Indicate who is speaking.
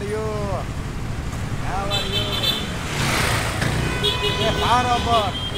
Speaker 1: are you? How are you? Hey, hi, Robert.